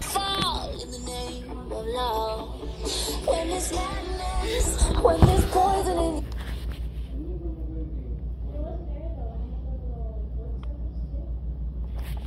fall in the name of love. When there's madness,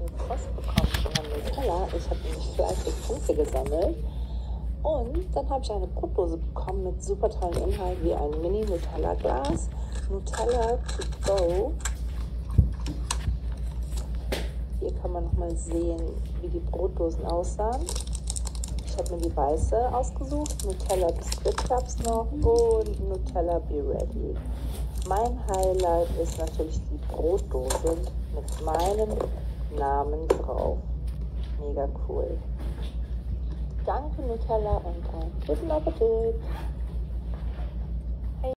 heute Post bekommen von Nutella. Ich habe nämlich fleißig Punkte gesammelt. Und dann habe ich eine Brotdose bekommen mit super tollen Inhalt wie ein Mini-Nutella-Glas, Nutella to go. Hier kann man nochmal sehen, wie die Brotdosen aussahen. Ich habe mir die weiße ausgesucht, Nutella Biscuit gab es noch und Nutella Be Ready. Mein Highlight ist natürlich die Brotdose mit meinem Namen drauf. Mega cool. Danke Nutella und einen guten Appetit.